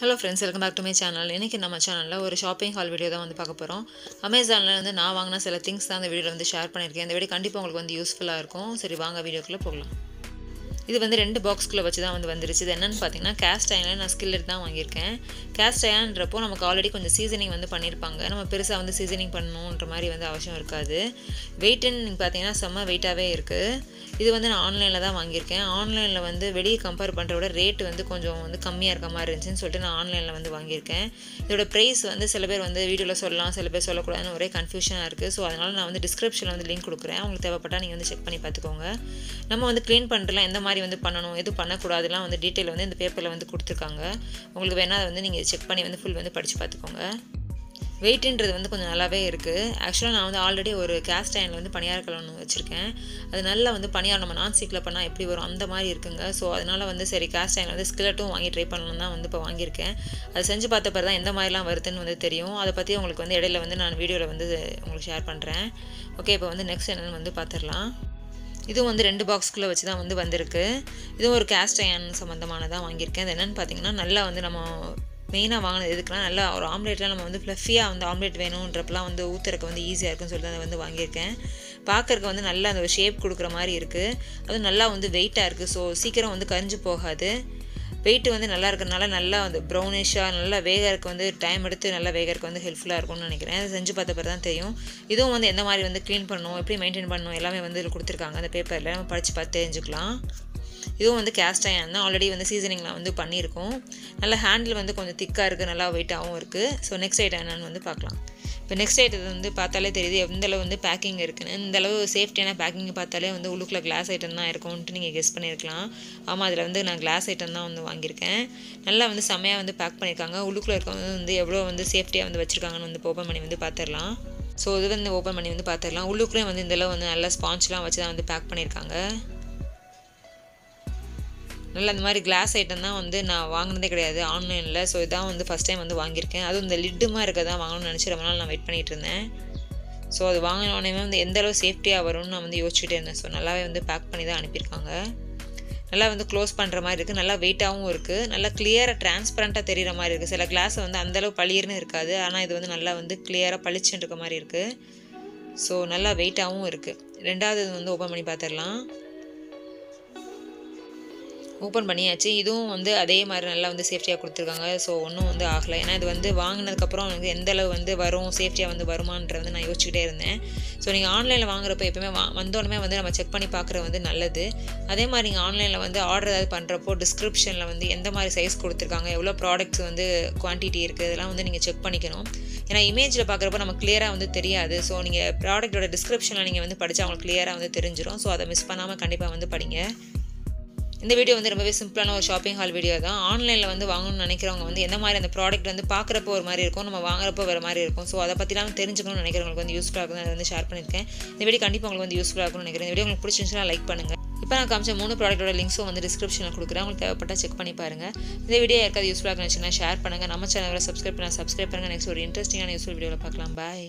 Hello friends welcome back to my channel இன்றைக்கி நம்ம சேனலில் ஒரு ஷாப்பிங் ஹால் வீடியோ தான் வந்து பார்க்க போகிறோம் அமேசானில் வந்து நான் வாங்கின சில திங்ஸ் தான் அந்த வீடியோவில் வந்து ஷேர் பண்ணியிருக்கேன். இந்த வீடியோ கண்டிப்பாக உங்களுக்கு வந்து யூஸ்ஃபுல்லாக இருக்கும். சரி வாங்க வீடியோக்குள்ளே போகலாம். இது வந்து ரெண்டு பாக்ஸ்குள்ளே வச்சு தான் வந்து வந்துருச்சு. இது என்னென்னு பார்த்தீங்கன்னா கேஸ்ட் அயனில் நான் ஸ்கில்லட் தான் வாங்கியிருக்கேன். கேஸ்ட் அயன்றப்போ நமக்கு ஆல்ரெடி கொஞ்சம் சீசனிங் வந்து பண்ணியிருப்பாங்க. நம்ம பெருசாக வந்து சீசனிங் பண்ணணுன்ற மாதிரி வந்து அவசியம் இருக்காது. வெயிட்டுன்னு பார்த்தீங்கன்னா செம்ம வெயிட்டாகவே இருக்குது இது வந்து நான் ஆன்லைனில் தான் வாங்கியிருக்கேன். ஆன்லைனில் வந்து வெளியே கம்பேர் பண்ணுறத விட ரேட் வந்து கொஞ்சம் வந்து கம்மியாக இருக்க மாதிரி இருந்துச்சுன்னு சொல்லிட்டு நான் ஆன்லைனில் வந்து வாங்கியிருக்கேன். இதோட ப்ரைஸ் வந்து சில பேர் வந்து வீடியோவில் சொல்லலாம் சில பேர் சொல்லக்கூடாதுன்னு ஒரே கன்ஃபியூஷனாக இருக்குது ஸோ அதனால் நான் வந்து டிஸ்கிரிப்ஷனில் வந்து லிங்க் கொடுக்குறேன். உங்களுக்கு தேவைப்பட்டால் நீங்கள் வந்து செக் பண்ணி பார்த்துக்கோங்க. நம்ம வந்து க்ளீன் பண்ணுறலாம் எந்த மாதிரி வந்து பண்ணணும் எது பண்ணக்கூடாதுலாம் வந்து டீட்டெயில் வந்து இந்த பேப்பரில் வந்து கொடுத்துருக்காங்க. உங்களுக்கு வேணால் அதை வந்து நீங்கள் செக் பண்ணி வந்து ஃபுல் வந்து படித்து பார்த்துக்கோங்க. வெயிட்டுன்றது வந்து கொஞ்சம் நல்லாவே இருக்குது ஆக்சுவலாக நான் வந்து ஆல்ரெடி ஒரு கேஸ்ட் அயனில் வந்து பணியார் கலன் வச்சுருக்கேன். அது நல்லா வந்து பணியார் நம்ம நான் சீக்கில் பண்ணால் எப்படி வரும்? அந்த மாதிரி இருக்குங்க. ஸோ அதனால் வந்து சரி கேஸ்ட் அயனில் வந்து ஸ்கிலட்டும் வாங்கி ட்ரை பண்ணணும் தான் வந்து இப்போ வாங்கியிருக்கேன். அது செஞ்சு பார்த்த பிறகு தான் எந்த மாதிரிலாம் வருதுன்னு வந்து தெரியும். அதை பற்றி உங்களுக்கு வந்து இடையில வந்து நான் வீடியோவில் வந்து உங்களுக்கு ஷேர் பண்ணுறேன் ஓகே இப்போ வந்து நெக்ஸ்ட் என்னென்னு வந்து பார்த்துடலாம். இதுவும் வந்து ரெண்டு பாக்ஸ்குள்ளே வச்சு தான் வந்து வந்திருக்கு. இதுவும் ஒரு கேஸ்ட் அயன் சம்மந்தமானதாக வாங்கியிருக்கேன். அது என்னென்னு பார்த்தீங்கன்னா நல்லா வந்து நம்ம மெயினாக வாங்கினது எதுக்குன்னா நல்லா ஒரு ஆம்லேட்லாம் நம்ம வந்து ஃப்ளஃபியாக வந்து ஆம்லேட் வேணுன்றப்பெல்லாம் வந்து ஊற்றுறக்கு வந்து ஈஸியாக இருக்குன்னு சொல்லிட்டு அதை வந்து வாங்கியிருக்கேன். பார்க்குறக்கு வந்து நல்லா அந்த ஷேப் கொடுக்குற மாதிரி இருக்குது அதுவும் நல்லா வந்து வெயிட்டாக இருக்குது ஸோ சீக்கிரம் வந்து கரிஞ்சு போகாது. வெயிட் வந்து நல்லா இருக்கிறனால நல்லா வந்து ப்ரௌனிஷாக நல்லா வேகறதுக்கு வந்து டைம் எடுத்து நல்லா வேகறதுக்கு வந்து ஹெல்ப்ஃபுல்லாக இருக்கும்னு நினைக்கிறேன். அதை செஞ்சு பார்த்த பிறகு தான் தெரியும். இதுவும் வந்து எந்த மாதிரி வந்து க்ளீன் பண்ணணும் எப்படி மெயின்டைன் பண்ணணும் எல்லாமே வந்து இதில் கொடுத்துருக்காங்க. அந்த பேப்பரில் நம்ம படித்து பார்த்து தெரிஞ்சுக்கலாம். இதுவும் வந்து கேஸ்ட் அயன் தான். ஆல்ரெடி வந்து சீசனிங்கில் வந்து பண்ணியிருக்கோம். நல்லா ஹேண்டில் வந்து கொஞ்சம் திக்காக இருக்குது நல்லா வெயிட்டாகவும் இருக்குது ஸோ நெக்ஸ்ட் ஐட்டம் என்னென்னு வந்து பார்க்கலாம். இப்போ நெக்ஸ்ட் ஐட்டத்தை வந்து பார்த்தாலே தெரியுது எந்தளவு வந்து பேக்கிங் இருக்குன்னு. இந்தளவு சேஃப்டியான பேக்கிங் பார்த்தாலே வந்து உள்ளுக்குள்ள கிளாஸ் ஐட்டம் தான் இருக்கும்ன்ட்டு நீங்கள் கெஸ் பண்ணியிருக்கலாம். ஆமாம் அதில் வந்து நான் கிளாஸ் ஐட்டம் தான் வந்து வாங்கியிருக்கேன். நல்லா வந்து செம்மையாக வந்து பேக் பண்ணியிருக்காங்க. உள்ளுக்குள்ளே இருக்கவங்க வந்து எவ்வளோ வந்து சேஃப்டியாக வந்து வச்சுருக்காங்கன்னு வந்து ஓப்பன் பண்ணி வந்து பார்த்துடலாம். ஸோ இது வந்து ஓப்பன் பண்ணி வந்து பார்த்துடலாம். உள்ளுக்குள்ளே வந்து இந்த அளவு வந்து நல்லா ஸ்பான்ச்லாம் வச்சு தான் வந்து பேக் பண்ணியிருக்காங்க. நல்ல அந்த மாதிரி கிளாஸ் ஐட்டம் தான் வந்து நான் வாங்கினதே கிடையாது ஆன்லைனில் ஸோ இதான் வந்து ஃபஸ்ட் டைம் வந்து வாங்கியிருக்கேன். அதுவும் இந்த லிட்டுமாக இருக்க தான் வாங்கணும்னு நினச்சி ரொம்ப நாள் நான் வெயிட் பண்ணிகிட்டு இருந்தேன். ஸோ அது வாங்கின உடனே வந்து எந்த அளவு சேஃப்டியாக வரும்னு நான் வந்து யோசிச்சுட்டே இருந்தேன். ஸோ நல்லாவே வந்து பேக் பண்ணி தான் அனுப்பியிருக்காங்க. நல்லா வந்து க்ளோஸ் பண்ணுற மாதிரி இருக்குது நல்லா வெயிட்டாகவும் இருக்குது நல்லா கிளியராக டிரான்ஸ்பரண்ட்டாக தெரிகிற மாதிரி இருக்குது சில கிளாஸ் வந்து அந்தளவு பளிர்னு இருக்காது. ஆனால் இது வந்து நல்லா வந்து கிளியராக பளிச்சுன்னு இருக்க மாதிரி இருக்குது ஸோ நல்லா வெயிட்டாகவும் இருக்குது ரெண்டாவது இது வந்து ஓப்பன் பண்ணி பார்த்துடலாம் ஓப்பன் பண்ணியாச்சு. இதுவும் வந்து அதே மாதிரி நல்லா வந்து சேஃப்டியாக கொடுத்துருக்காங்க. ஸோ ஒன்றும் வந்து ஆகலை. ஏன்னா இது வந்து வாங்கினதுக்கப்புறம் எனக்கு எந்த அளவு வந்து வரும் சேஃப்டியாக வந்து வருமானது வந்து நான் யோசிச்சுக்கிட்டே இருந்தேன். ஸோ நீங்கள் ஆன்லைனில் வாங்குறப்ப எப்பவுமே வா வந்தோடனே வந்து நம்ம செக் பண்ணி பார்க்குறது வந்து நல்லது. அதே மாதிரி நீங்கள் ஆன்லைனில் வந்து ஆர்டர் ஏதாவது பண்ணுறப்போ டிஸ்கிரிப்ஷனில் வந்து எந்த மாதிரி சைஸ் கொடுத்துருக்காங்க எவ்வளோ ப்ராடக்ட்ஸ் வந்து குவான்டிட்டி இருக்குது இதெல்லாம் வந்து நீங்கள் செக் பண்ணிக்கணும். ஏன்னா இமேஜில் பார்க்குறப்ப நம்ம கிளியராக வந்து தெரியாது. ஸோ நீங்கள் ப்ராடக்ட்டோட டிஸ்கிரிப்ஷனில் நீங்கள் வந்து படித்து அவங்களுக்கு கிளியராக வந்து தெரிஞ்சிடும் ஸோ அதை மிஸ் பண்ணாமல் கண்டிப்பாக வந்து படிங்க. இந்த வீடியோ வந்து ரொம்பவே சிம்பிளான ஒரு ஷாப்பிங் ஹால் வீடியோ தான். ஆன்லைனில் வந்து வாங்கணும்னு நினைக்கிறவங்க வந்து எந்த மாதிரி அந்த ப்ராடக்ட் வந்து பார்க்குறப்போ ஒரு மாதிரி இருக்கும் நம்ம வாங்குறப்போ வேறு மாதிரி இருக்கும். ஸோ அதை பற்றிலாம் தெரிஞ்சுக்கணும்னு நினைக்கிறவங்களுக்கு வந்து யூஸ்ஃபுல்லாக இருக்கும் அதை வந்து ஷேர் பண்ணியிருக்கேன். இந்த வீடியோ கண்டிப்பாக உங்களுக்கு வந்து யூஸ்ஃபுல்லாக இருக்கும்னு நினைக்கிறேன். இந்த வீடியோ உங்களுக்கு பிடிச்சிருந்துச்சுன்னா லைக் பண்ணுங்கள் இப்போ நான் காமிச்ச மூணு ப்ராடக்ட்டோட லிங்க்ஸும் வந்து டிஸ்கிரிப்ஷனில் கொடுக்குறேன். உங்களுக்கு தேவைப்பட்டால் செக் பண்ணி பாருங்கள் இந்த வீடியோ யாருக்காவது யூஸ்ஃபுல்லாக இருந்துச்சுன்னா ஷேர் பண்ணுங்கள் நம்ம சேனலில் சப்ஸ்கிரைப் பண்ண சப்ஸ்கிரைப் பண்ணுங்கள் நெக்ஸ்ட் ஒரு இன்ட்ரெஸ்டிங்கான யூஸ்ஃபுல் வீடியோவில் பார்க்கலாம். பாய்